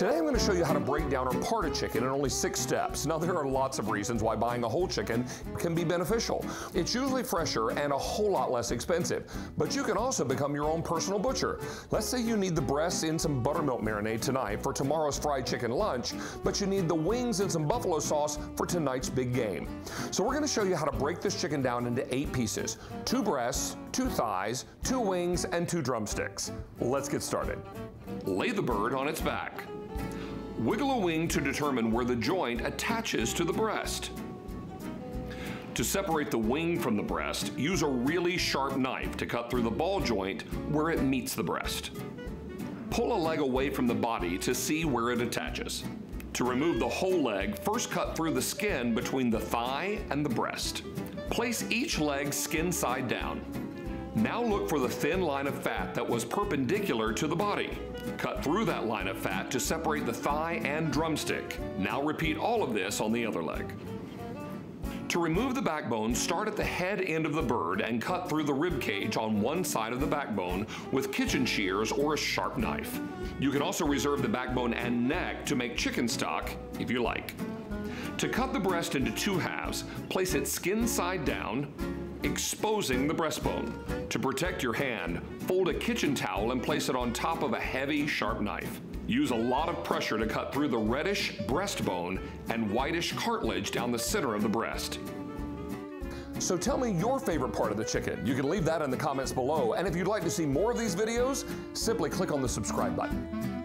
Today I'm going to show you how to break down or part a chicken in only six steps. Now there are lots of reasons why buying a whole chicken can be beneficial. It's usually fresher and a whole lot less expensive, but you can also become your own personal butcher. Let's say you need the breasts in some buttermilk marinade tonight for tomorrow's fried chicken lunch, but you need the wings and some buffalo sauce for tonight's big game. So we're going to show you how to break this chicken down into eight pieces. Two breasts, two thighs, two wings, and two drumsticks. Let's get started. Lay the bird on its back. Wiggle a wing to determine where the joint attaches to the breast. To separate the wing from the breast, use a really sharp knife to cut through the ball joint where it meets the breast. Pull a leg away from the body to see where it attaches. To remove the whole leg, first cut through the skin between the thigh and the breast. Place each leg skin side down. Now look for the thin line of fat that was perpendicular to the body. Cut through that line of fat to separate the thigh and drumstick. Now repeat all of this on the other leg. To remove the backbone, start at the head end of the bird and cut through the rib cage on one side of the backbone with kitchen shears or a sharp knife. You can also reserve the backbone and neck to make chicken stock if you like. To cut the breast into two halves, place it skin side down, exposing the breastbone. To protect your hand, fold a kitchen towel and place it on top of a heavy, sharp knife. Use a lot of pressure to cut through the reddish breastbone and whitish cartilage down the center of the breast. So tell me your favorite part of the chicken. You can leave that in the comments below. And if you'd like to see more of these videos, simply click on the subscribe button.